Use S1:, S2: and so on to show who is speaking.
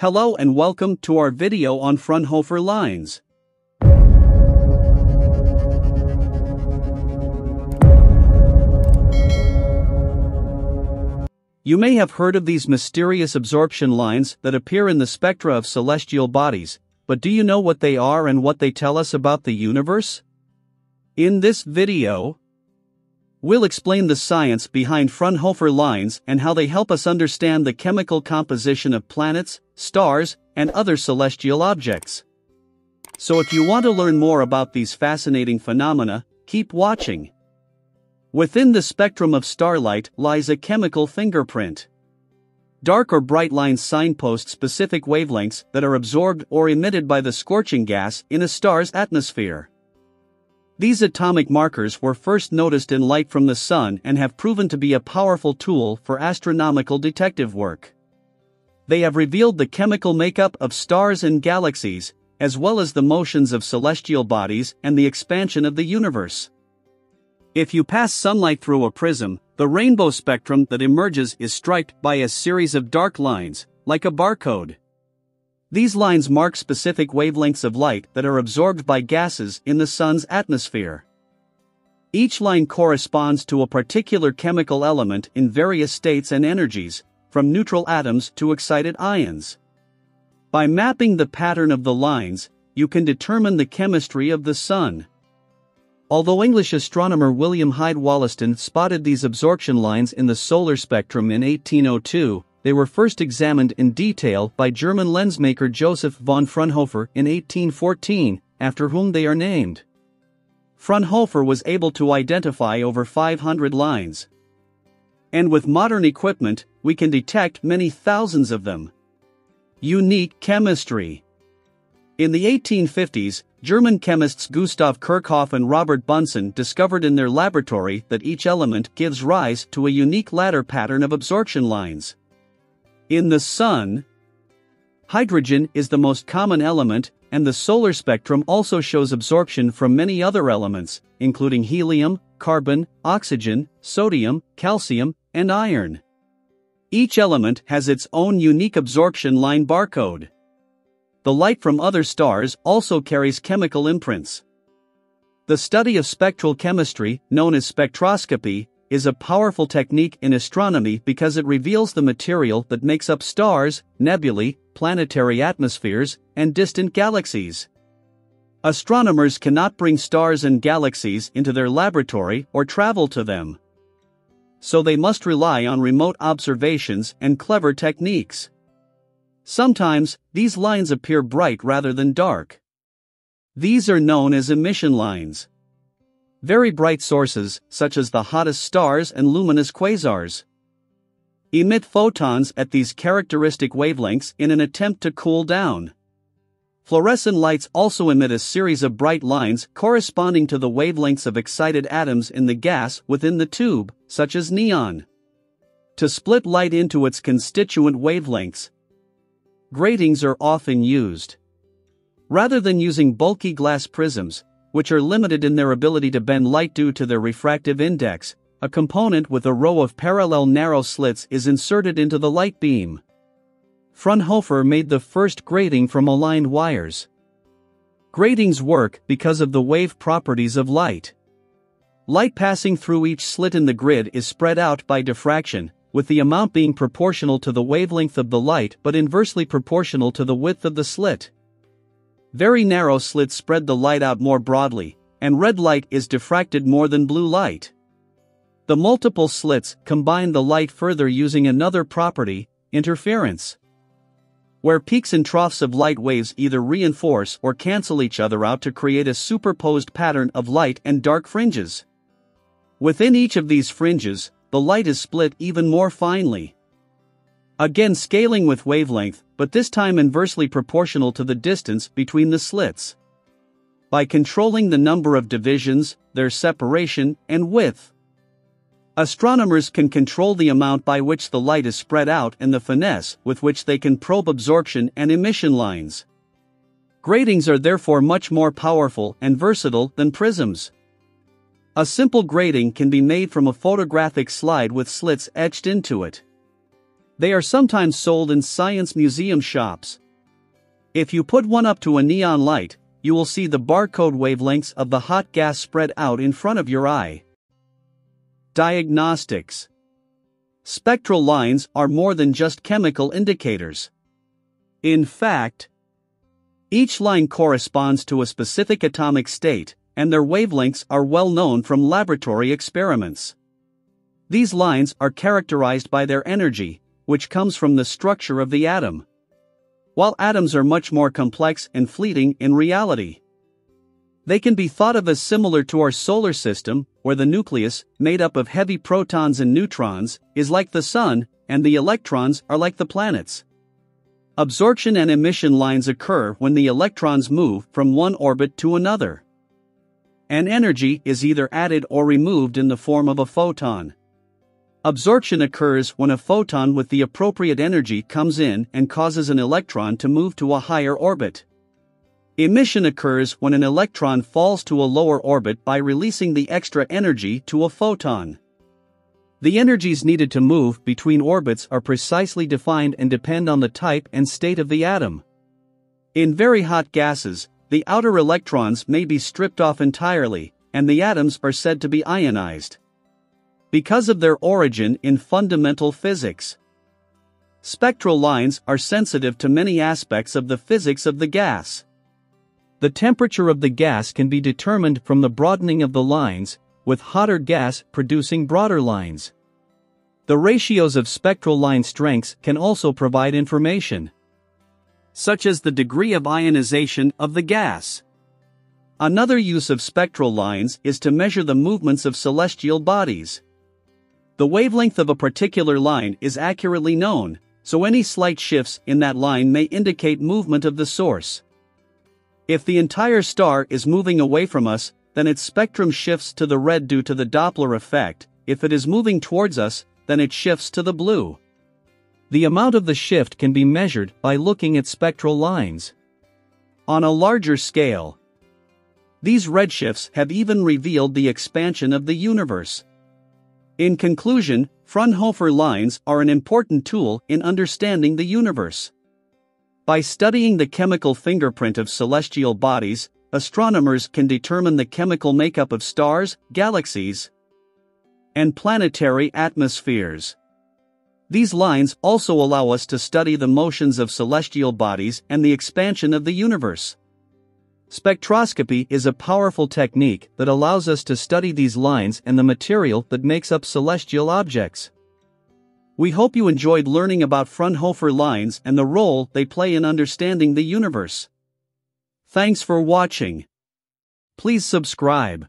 S1: Hello and welcome to our video on Fraunhofer lines. You may have heard of these mysterious absorption lines that appear in the spectra of celestial bodies, but do you know what they are and what they tell us about the universe? In this video, we'll explain the science behind Fraunhofer lines and how they help us understand the chemical composition of planets, stars, and other celestial objects. So if you want to learn more about these fascinating phenomena, keep watching. Within the spectrum of starlight lies a chemical fingerprint. Dark or bright lines signpost specific wavelengths that are absorbed or emitted by the scorching gas in a star's atmosphere. These atomic markers were first noticed in light from the sun and have proven to be a powerful tool for astronomical detective work. They have revealed the chemical makeup of stars and galaxies, as well as the motions of celestial bodies and the expansion of the universe. If you pass sunlight through a prism, the rainbow spectrum that emerges is striped by a series of dark lines, like a barcode. These lines mark specific wavelengths of light that are absorbed by gases in the sun's atmosphere. Each line corresponds to a particular chemical element in various states and energies, from neutral atoms to excited ions. By mapping the pattern of the lines, you can determine the chemistry of the sun. Although English astronomer William Hyde Wollaston spotted these absorption lines in the solar spectrum in 1802, they were first examined in detail by German lensmaker Joseph von Fraunhofer in 1814, after whom they are named. Fraunhofer was able to identify over 500 lines. And with modern equipment, we can detect many thousands of them. Unique chemistry. In the 1850s, German chemists Gustav Kirchhoff and Robert Bunsen discovered in their laboratory that each element gives rise to a unique ladder pattern of absorption lines. In the Sun, hydrogen is the most common element, and the solar spectrum also shows absorption from many other elements, including helium, carbon, oxygen, sodium, calcium, and iron. Each element has its own unique absorption line barcode the light from other stars also carries chemical imprints. The study of spectral chemistry, known as spectroscopy, is a powerful technique in astronomy because it reveals the material that makes up stars, nebulae, planetary atmospheres, and distant galaxies. Astronomers cannot bring stars and galaxies into their laboratory or travel to them. So they must rely on remote observations and clever techniques. Sometimes, these lines appear bright rather than dark. These are known as emission lines. Very bright sources, such as the hottest stars and luminous quasars, emit photons at these characteristic wavelengths in an attempt to cool down. Fluorescent lights also emit a series of bright lines corresponding to the wavelengths of excited atoms in the gas within the tube, such as neon. To split light into its constituent wavelengths, Gratings are often used. Rather than using bulky glass prisms, which are limited in their ability to bend light due to their refractive index, a component with a row of parallel narrow slits is inserted into the light beam. Fraunhofer made the first grating from aligned wires. Gratings work because of the wave properties of light. Light passing through each slit in the grid is spread out by diffraction, with the amount being proportional to the wavelength of the light but inversely proportional to the width of the slit. Very narrow slits spread the light out more broadly, and red light is diffracted more than blue light. The multiple slits combine the light further using another property, interference. Where peaks and troughs of light waves either reinforce or cancel each other out to create a superposed pattern of light and dark fringes. Within each of these fringes, the light is split even more finely. Again scaling with wavelength, but this time inversely proportional to the distance between the slits. By controlling the number of divisions, their separation, and width. Astronomers can control the amount by which the light is spread out and the finesse with which they can probe absorption and emission lines. Gratings are therefore much more powerful and versatile than prisms. A simple grating can be made from a photographic slide with slits etched into it. They are sometimes sold in science museum shops. If you put one up to a neon light, you will see the barcode wavelengths of the hot gas spread out in front of your eye. Diagnostics Spectral lines are more than just chemical indicators. In fact, each line corresponds to a specific atomic state, and their wavelengths are well known from laboratory experiments. These lines are characterized by their energy, which comes from the structure of the atom. While atoms are much more complex and fleeting in reality, they can be thought of as similar to our solar system, where the nucleus, made up of heavy protons and neutrons, is like the sun, and the electrons are like the planets. Absorption and emission lines occur when the electrons move from one orbit to another. An energy is either added or removed in the form of a photon. Absorption occurs when a photon with the appropriate energy comes in and causes an electron to move to a higher orbit. Emission occurs when an electron falls to a lower orbit by releasing the extra energy to a photon. The energies needed to move between orbits are precisely defined and depend on the type and state of the atom. In very hot gases, the outer electrons may be stripped off entirely, and the atoms are said to be ionized because of their origin in fundamental physics. Spectral lines are sensitive to many aspects of the physics of the gas. The temperature of the gas can be determined from the broadening of the lines, with hotter gas producing broader lines. The ratios of spectral line strengths can also provide information, such as the degree of ionization of the gas. Another use of spectral lines is to measure the movements of celestial bodies. The wavelength of a particular line is accurately known, so any slight shifts in that line may indicate movement of the source. If the entire star is moving away from us, then its spectrum shifts to the red due to the Doppler effect, if it is moving towards us, then it shifts to the blue. The amount of the shift can be measured by looking at spectral lines. On a larger scale, these redshifts have even revealed the expansion of the universe. In conclusion, Fraunhofer lines are an important tool in understanding the universe. By studying the chemical fingerprint of celestial bodies, astronomers can determine the chemical makeup of stars, galaxies, and planetary atmospheres. These lines also allow us to study the motions of celestial bodies and the expansion of the universe. Spectroscopy is a powerful technique that allows us to study these lines and the material that makes up celestial objects. We hope you enjoyed learning about Fraunhofer lines and the role they play in understanding the universe. Thanks for watching. Please subscribe.